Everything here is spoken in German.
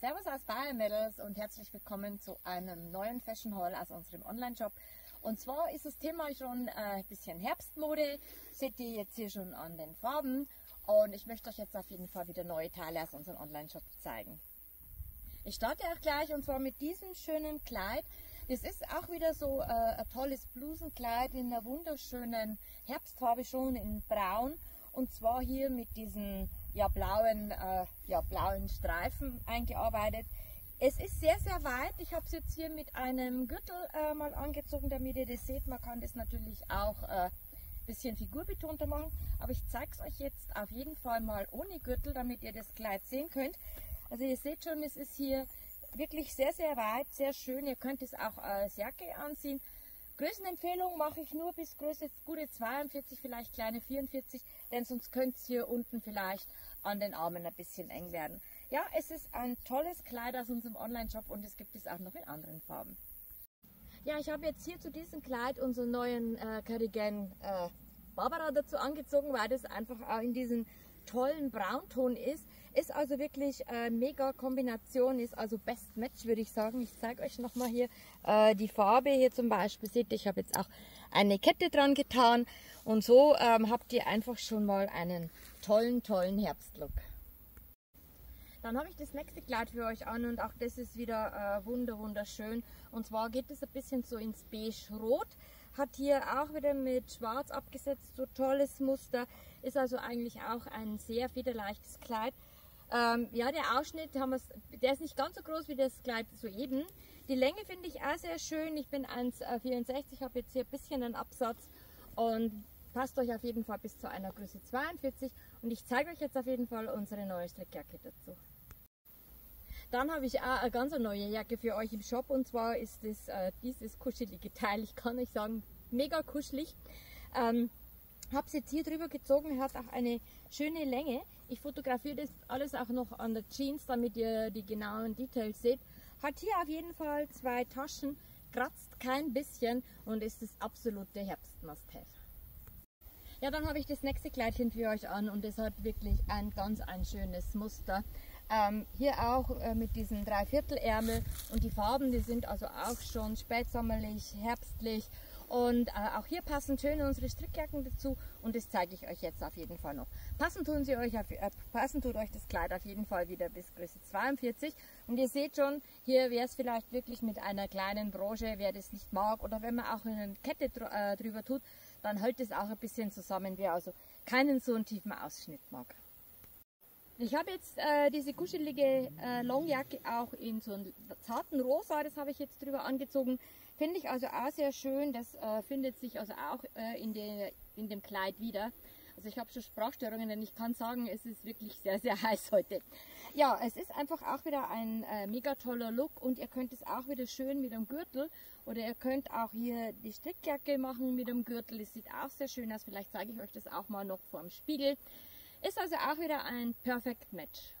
Servus aus Bayern Mädels und herzlich willkommen zu einem neuen Fashion Haul aus unserem Online-Shop. Und zwar ist das Thema schon äh, ein bisschen Herbstmode, seht ihr jetzt hier schon an den Farben. Und ich möchte euch jetzt auf jeden Fall wieder neue Teile aus unserem Online-Shop zeigen. Ich starte auch gleich und zwar mit diesem schönen Kleid. Das ist auch wieder so äh, ein tolles Blusenkleid in einer wunderschönen Herbstfarbe schon in Braun. Und zwar hier mit diesen ja, blauen, äh, ja, blauen Streifen eingearbeitet. Es ist sehr, sehr weit. Ich habe es jetzt hier mit einem Gürtel äh, mal angezogen, damit ihr das seht. Man kann das natürlich auch ein äh, bisschen figurbetonter machen. Aber ich zeige es euch jetzt auf jeden Fall mal ohne Gürtel, damit ihr das Kleid sehen könnt. Also ihr seht schon, es ist hier wirklich sehr, sehr weit, sehr schön. Ihr könnt es auch als Jacke anziehen. Größenempfehlung mache ich nur bis Größe gute 42, vielleicht kleine 44, denn sonst könnte es hier unten vielleicht an den Armen ein bisschen eng werden. Ja, es ist ein tolles Kleid aus unserem Online-Shop und es gibt es auch noch in anderen Farben. Ja, ich habe jetzt hier zu diesem Kleid unseren neuen äh, Cardigan äh, Barbara dazu angezogen, weil das einfach auch in diesem tollen Braunton ist. Ist also wirklich äh, mega Kombination, ist also Best Match, würde ich sagen. Ich zeige euch nochmal hier äh, die Farbe. Hier zum Beispiel seht ihr, ich habe jetzt auch eine Kette dran getan. Und so ähm, habt ihr einfach schon mal einen tollen, tollen Herbstlook. Dann habe ich das nächste Kleid für euch an und auch das ist wieder äh, wunder wunderschön. Und zwar geht es ein bisschen so ins beige-rot. Hat hier auch wieder mit schwarz abgesetzt, so tolles Muster. Ist also eigentlich auch ein sehr federleichtes Kleid. Ähm, ja, der Ausschnitt, haben der ist nicht ganz so groß wie das Kleid soeben. Die Länge finde ich auch sehr schön. Ich bin 1,64, habe jetzt hier ein bisschen einen Absatz und passt euch auf jeden Fall bis zu einer Größe 42. Und ich zeige euch jetzt auf jeden Fall unsere neue Strickjacke dazu. Dann habe ich auch eine ganz neue Jacke für euch im Shop und zwar ist es äh, dieses kuschelige Teil. Ich kann euch sagen, mega kuschelig. Ähm, habe es jetzt hier drüber gezogen, hat auch eine schöne Länge. Ich fotografiere das alles auch noch an der Jeans, damit ihr die genauen Details seht. Hat hier auf jeden Fall zwei Taschen, kratzt kein bisschen und ist das absolute Herbst-Must-Have. Ja, dann habe ich das nächste Kleidchen für euch an und es hat wirklich ein ganz ein schönes Muster. Ähm, hier auch äh, mit diesen Dreiviertelärmel und die Farben, die sind also auch schon spätsommerlich, herbstlich und äh, auch hier passen schön unsere Strickjacken dazu und das zeige ich euch jetzt auf jeden Fall noch. Passen, tun sie euch auf, äh, passen tut euch das Kleid auf jeden Fall wieder bis Größe 42 und ihr seht schon, hier wäre es vielleicht wirklich mit einer kleinen Branche, wer das nicht mag oder wenn man auch eine Kette dr äh, drüber tut, dann hält es auch ein bisschen zusammen, wer also keinen so einen tiefen Ausschnitt mag. Ich habe jetzt äh, diese kuschelige äh, Longjacke auch in so einem zarten Rosa, das habe ich jetzt drüber angezogen. Finde ich also auch sehr schön. Das äh, findet sich also auch äh, in, de, in dem Kleid wieder. Also ich habe schon Sprachstörungen, denn ich kann sagen, es ist wirklich sehr, sehr heiß heute. Ja, es ist einfach auch wieder ein äh, mega toller Look und ihr könnt es auch wieder schön mit dem Gürtel oder ihr könnt auch hier die Strickjacke machen mit dem Gürtel. Es sieht auch sehr schön aus. Vielleicht zeige ich euch das auch mal noch vor dem Spiegel. Ist also auch wieder ein Perfect Match.